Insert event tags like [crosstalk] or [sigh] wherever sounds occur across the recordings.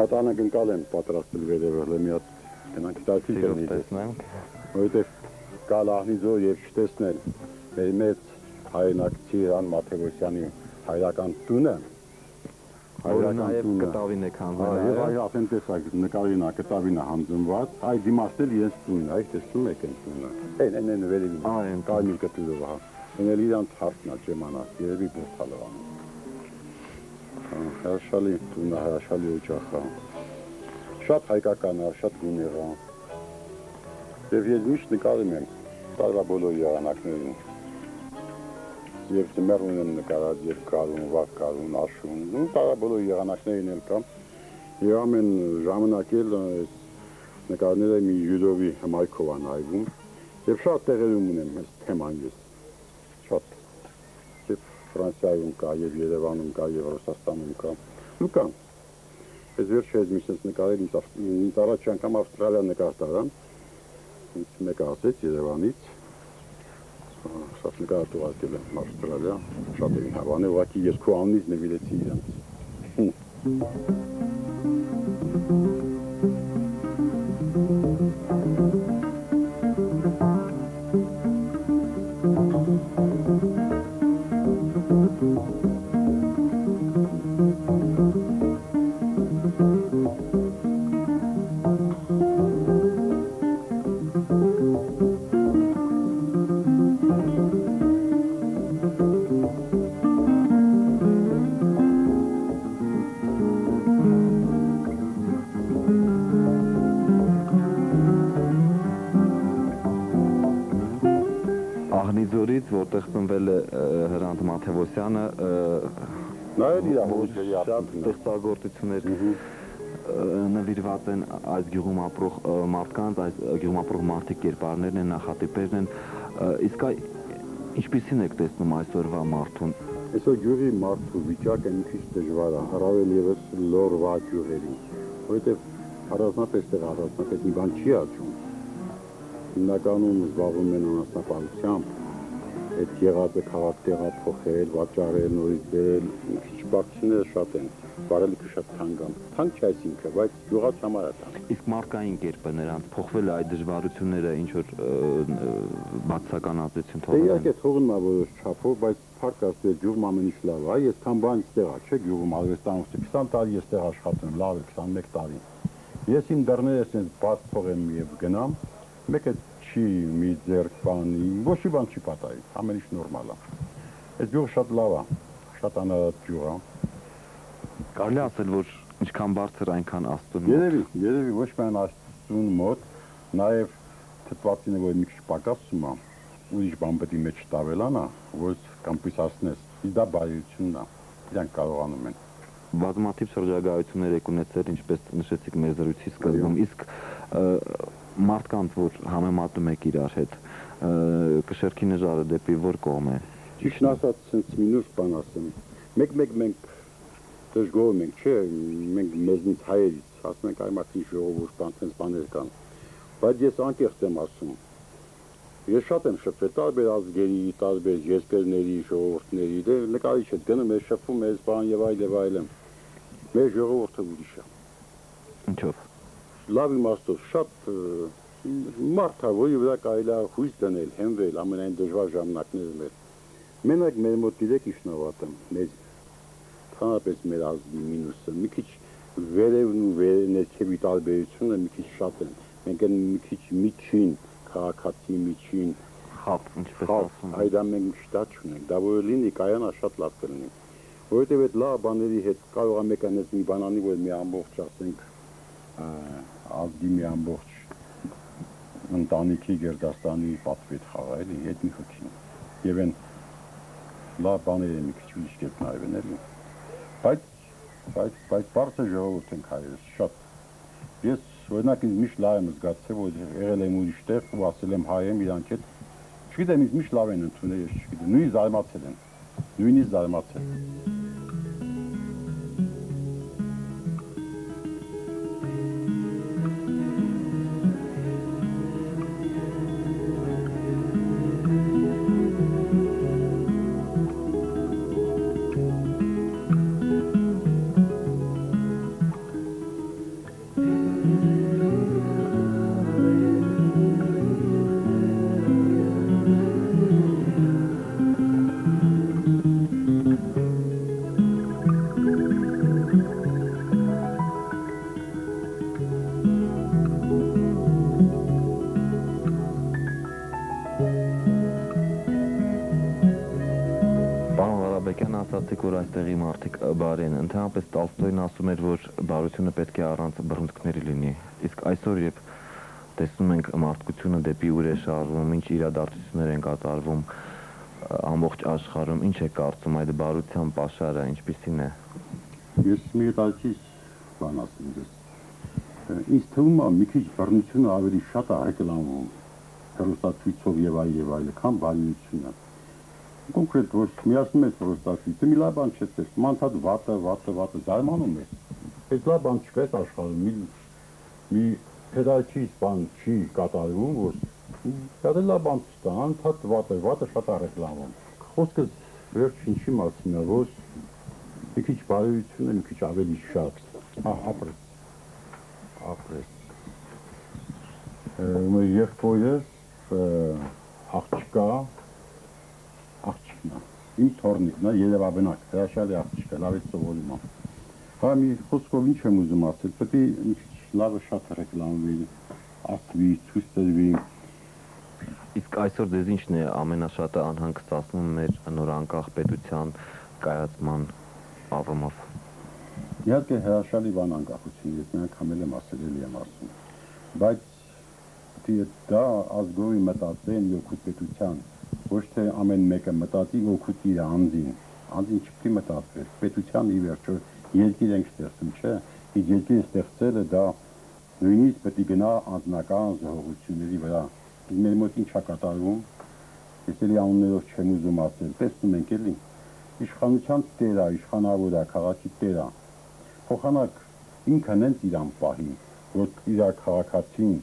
հատ անակնկալ եմ պատրաստել հələ մի հատ գնանք տալի Սիրով դենի։ տեսնենք։ Որովհետև կա լահնիձո եւ չտեսնել մեր մեծ հայրենակցի Հան Մաթեոսյանի հայրական տունը Որը նաև կտավին քանդվել, Այո, այո։ այո, ասեն տեսակ նկարին է կտավին է հանձնված, այ դիմաստել իրենց տունն այ տեսնում եք այն տունը։ Այն այն այն վերևին։ այն կարմիր կտուրով հա։ Այն էլ իրանց հարցն է ջեմանա, երևի բուրթալով անում։ հրաշալի տունը, հրաշալի օջախ է։ Շատ հայկական է, շատ գունեղ է։ Եվ ես միշտ նկարում եմ տարվա բոլոր եղանակներին։ Եվ ծմերուն եմ նկարած, եւ կարուն, վաղ կարուն, աշուն, ու տարվա բոլոր եղանակներին էլ կամ։ Եվ ամեն ժամանակ էլ այս նկարները մի յուդովի հմայքով են այվում։ Եվ շատ տեղերում ունեմ այս թեման ես։ Ֆրանսիայում կա, եւ Երևանում կա, եւ Ռուսաստանում կա։ Ու վերջը ես մի sense նկարել ինձ առաջ անգամ Ավստրալիա նկար տարան։ Ինձ մեկը ասեց Երևանից։ Շատ նկար տուղարկել եմ Ավստրալիա, շատ էին հավանել, ուղղակի քո անունից նվիրեցի իրանց։ Աղնիձորից, որտեղ ծնվել է Հրանտ Մաթևոսյանը, Նայել իր շատ արդյունքն է։ ստեղծագործություններ նվիրված են այս գյուղում ապրող մարդկանց, այս գյուղում ապրող մարդիկ կերպարներն են, նախատիպերն են, իսկ ինչպիսին եք տեսնում այսօրվա մարդուն։ Այսօր ջուրի մարդու վիճակը մի քիչ դժվար է, առավել եւս լորվա ջուրերի, որովհետեւ առանձնապես դեռ առանձնապես մի բան չի աճում։ Հիմնականում զբաղվում են անասնապահությամբ, այդ եղածը քաղաք տեղափոխել, վաճառել, նորից բերել, քիչ բարձիները շատ են, բարելիքը շատ թանկ է։ Թանկ չէ այսինքն, բայց յուղաց համար է թանկ։ Իսկ մարդկային կերպը նրանց փոխվել է այդ դժվարությունները ինչ որ ը, բացականացություն Դե թողել իհարկե են։ թողնում է որոշ չափով, բայց փառք Աստծո ջուրմ ամեն ինչ լավ է։ Ես քան բան ստեղ է, չէ, գյուղում արվեստանոցը 20 տարի ես ստեղ աշխատում, լավ է 21 տարի։ Ես իմ դռները ասենց բաց թողեմ եւ գնամ, մեկը չի մի ձեռք բանի, ոչ մի բան չի պատահի, ամեն ինչ նորմալ է։ Այս գյուղը շատ լավ է, շատ անարատ գյուղ է։ Կարելի ասել, որ ինչքան բարձր այնքան աստուն։ մոտ։ Երևի, երևի ոչ միայն աստծուն մոտ, նաեւ թթվածինը որ մի քիչ պակասում է, ուրիշ բան պետք է մեջ տավելանա, որ կամպուսացնես։ Իսկ դա բարիությունն է։ Իրանք կարողանում են։ բազմաթիվ շրջագայություններ եք ունեցել, ինչպես նշեցիք մեր զրույցի սկզբում, իսկ մարդկանց, որ համեմատում եք իրար հետ, կշերքի նժարը դեպի որ կողմ է։ Ճիշտ ասած, sense մինուս բան ասեմ։ Մեկ-մեկ մենք դժգոհում ենք, չէ, մենք մեզնից հայերից, ասում ենք այ մարդի ժողովուրդ բան, sense բաներ կան։ Բայց ես անկեղծ եմ ասում։ Ես շատ եմ շփվել տարբեր ազգերի, տարբեր երկրների, ժողովուրդների, դե նկարիչ հետ գնում ես շփվում ես բան եւ այլ եւ այլն։ Մեր ժողովուրդը ուրիշ է։ Ինչով։ լավ իմաստով շատ մարդ է, որի վրա կարելի է հույս դնել, հենվել ամենայն դժվար ժամանակներում էլ։ Մենակ մեր մոտ դիրեք իշնավատը, մեր հանրապես մեր ազգի մինուսը, մի քիչ վերևն ու ներքևի տարբերությունը մի քիչ շատ են։ Մենք են մի քիչ միջին, քաղաքացի միջին, Խապ, ինչպես ասում։ այ դա մենք միշտ չունենք։ Դա որ լինի կայանա շատ լավ կլինի։ Որովհետև այդ լավ բաների հետ կարող է մեկը այնպես մի բան անի, որ մի ամբողջ ասենք ազգի մի ամբողջ ընտանիքի Գերդաստանի պատվիտ խաղա էլի, այդ մի խոչին։ Եվ այն լավ բաները մի քիչ ուրիշ կերպ նայվեն էլի։ Բայց բայց բայց բարձր ժողովուրդ ենք հայերս շատ։ Ես օրինակ ինձ միշտ լավ եմ զգացել, որ եղել եմ ուրիշտեղ ու ասել եմ հայ եմ իրանք հետ Չգիտեմ, ինձ միշտ լավ են ընդունել, ես չգիտեմ, նույնիսկ զարմացել են։ Նույնիսկ զարմացել։ Ղարաբեկյան ասացիք, որ այստեղի մարդիկ բարի են։ Ընդհանրապես Տոլստոյն ասում էր, որ բարությունը պետք է առանց բռնցքների լինի։ Իսկ այսօր երբ տեսնում ենք մարդկությունը դեպի ուր է շարժվում, ինչ իրադարձություններ են կատարվում ամբողջ աշխարհում, ինչ է կարծում այդ բարության pašարը ինչպիսին է։ Ես մի տալիս բան ասեմ դες։ Ինձ թվում է մի քիչ բռնությունը ավելի շատ է ռեկլամում հեռուստացույցով եւ այլ եւ այլ, քան բարությունը կոնկրետ ոչ միացնում ես պրոստատի, դու մի լավ բան չես տես, մանթած վատը, վատը, վատը զարմանում ես։ Այս լավ բան չկա աշխարհում, մի մի փեդալչից բան չի կատարվում, որ դա լավ բան չկա, անդադ վատը, վատը շատ արեկլամում։ Խոսքը վերջ ինչի մասին է, որ մի քիչ բարոյությունը մի քիչ ավելի շատ, ահ ապրես, ապրես։ Մեր եղբորս աղջկա աղջիկն է։ Իմ թորնիկն է, երևաբնակ, հրաշալի աղջիկ է, լավ է սովորում է։ Հա մի խոսքով ինչ եմ ուզում ասել, պետք է մի քիչ լավը շատ ռեկլամվի, ասվի, ցույց տրվի։ Իսկ այսօր դեզ ինչն է ամենաշատը անհանգստացնում մեր նոր անկախ պետության կայացման առումով։ Իհարկե հրաշալի բան անկախություն, ես մի անգամ եմ ասել, էլի եմ ասում։ Բայց դա ազգովի մտածեն երկու պետության ոչ թե ամեն մեկը մտածի օգուտ իր անձին։ Անձին չպետք է մտածել։ Պետության ի վերջո երկիր ենք ստեղծում, չէ՞։ Իսկ երկիրը ստեղծելը դա նույնիսկ պետք է գնա անձնական զողությունների վրա։ Իսկ մեր մոտ ինչա կատարվում։ Ես էլի անուններով չեմ ուզում ասել, տեսնում ենք էլի։ Իշխանության տերա, իշխանավորա, քաղաքի տերա։ Փոխանակ ինքը նենց իրան պահի, որ իր քաղաքացին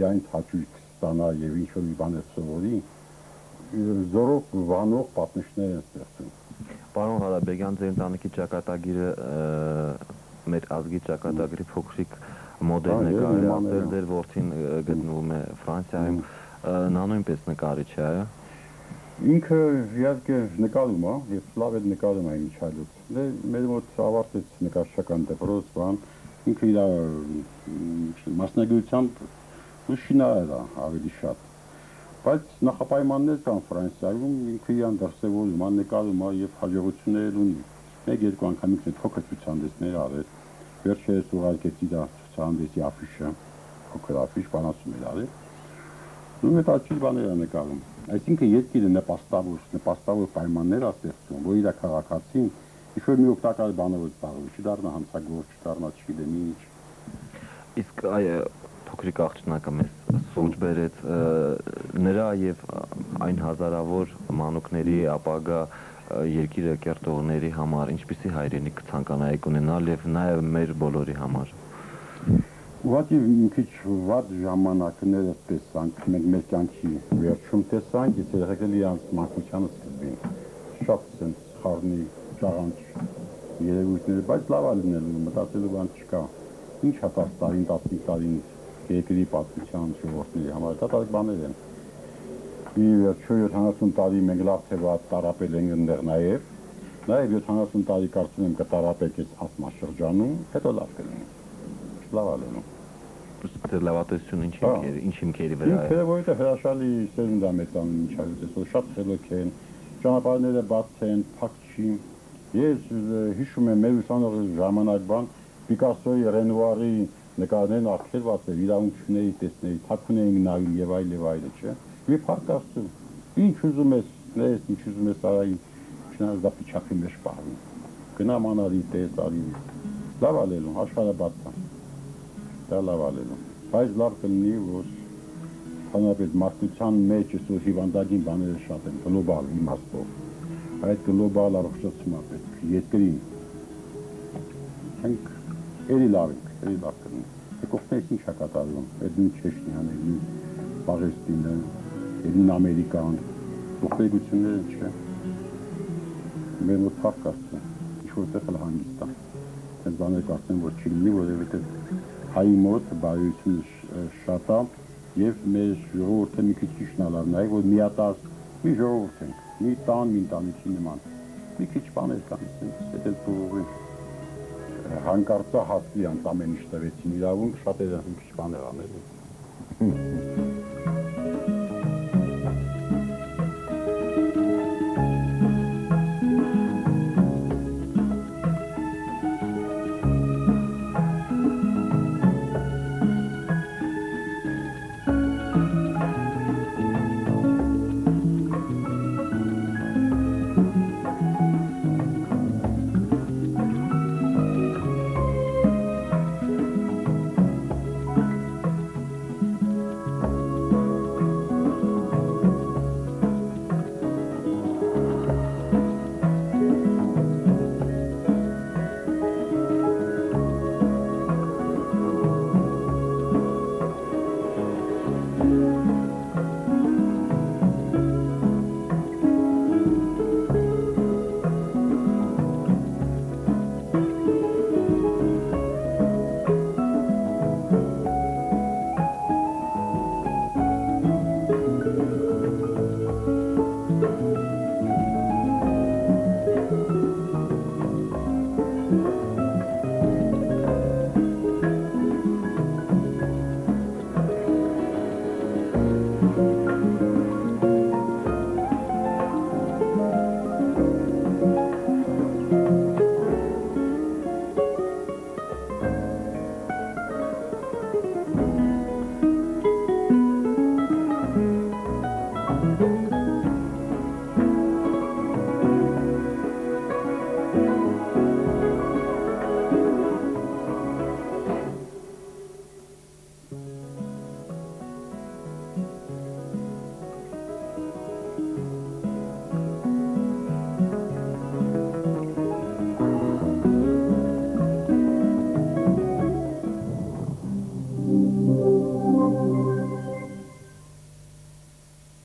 իրային հաճույք ստանա եւ ինչ որ մի բան սովորի, զորով վանող պատնիշներ են ստեղծում։ Պարոն Ղարաբեգյան, ձեր ընտանիքի ճակատագիրը մեր ազգի ճակատագրի փոքրիկ մոդելն է կարելի ասել, ձեր որդին գտնվում է Ֆրանսիայում, նա նույնպես նկարիչ է, այո։ Ինքը իհարկե նկարում է, եւ լավ է նկարում է ինչ այլուց։ Դե մեր մոտ ավարտեց նկարչական դպրոց, բան, ինքը իր մասնագիտությամբ ուսումնարել է ավելի շատ բայց նախապայմաններ կան Ֆրանսիայում, ինքը իրան դրսևորում, աննկարում է եւ հաջողություններ ունի։ Մեկ երկու անգամ ինքն փոքր ցուցահանդեսներ արել։ Վերջերս ուղարկեցի դա ցուցահանդեսի աֆիշը, փոքր աֆիշ բանասում էր արել։ Ու մեծ աչքի բաներ է նկարում։ Այսինքն երկիրը նպաստավոր, նպաստավոր պայմաններ է ստեղծում, որ իր քաղաքացին ինչ-որ մի օգտակար բանով զբաղվի, չդառնա հանցագործ, չդառնա չգիտեմ ինչ։ Իսկ այ փոքրիկ աղջնակը մեզ սուրճ բերեց նրա եւ այն հազարավոր մանուկների ապագա երկիրը կերտողների համար ինչպիսի հայրենիք կցանկանայիք ունենալ եւ նաեւ մեր բոլորի համար Ուղղակի մի քիչ վատ ժամանակները տեսանք, մենք մեր կյանքի վերջում տեսանք, իսկ եղել իրանց մանկությանը սկզբին։ Շատ sense խառնի ճաղանց երևույթներ, բայց լավ է լինելու, մտածելու բան չկա։ Ինչ հա 10 տարին, 15 տարին երկրի պատմության ժողովրդների համար դա տարբեր բաներ են։ Ի վերջո 70 տարի մենք լավ թե վատ տարապել ենք այնտեղ նաև, նաև 70 տարի կարծում եմ կտարապեք այս ասմաշրջանում, հետո լավ կլինի։ Լավ լինում դեր լավատեսություն ինչ հիմքերի, ինչ հիմքերի վրա է։ Ինքը որովհետև հրաշալի սերունդ է մեծանում ինչ այլ տեսող, շատ խելոք են, ճանապարհները բաց են, փակ չի։ Ես հիշում եմ մեր ուսանող ժամանակ բան Պիկասոյի, Ռենուարի նկարներն արգելված էր իրավունքների տեսների, թաքուն էին նայում եւ այլ եւ այլը, չէ։ Մի փառք Աստծո։ Ինչ ուզում ես, ներես, ինչ ուզում ես արայի, չնայած դա փիչախի մեջ պահվում։ Գնա մանալի տես արի։ Լավ ալելու, աշխարհը բաց է։ Դա լավ ալելու։ Բայց լավ կլինի, որ հանրապետ մարդկության մեջ այսօր հիվանդագին բաները շատ են, գլոբալ իմաստով։ Այդ գլոբալ առողջացումը պետք երկրին։ Մենք ելի լավ ենք, լավ կլինի կողքներից ինչ է կատարվում, այդ նույն այդ նույն Պաղեստինը, այդ նույն Ամերիկան, փոխվեգությունները չէ։ Մեր մոտ փառք կարծում, ինչ որտեղ էլ հանգիստ է։ Այս բաները կարծեմ, որ չի լինի, որովհետև հայի մոտ բարոյությունը շատ է եւ մեր ժողովուրդը մի քիչ ճիշտանալ նայ, որ միատար մի ժողովուրդ ենք, մի տան, մի ընտանիքի նման։ Մի քիչ բաներ կան, այդ էլ փողովի հանկարծա հասվի անց ամեն ինչ տվեցին իրավունք, շատ էր մի քիչ բաներ անել։ [laughs] si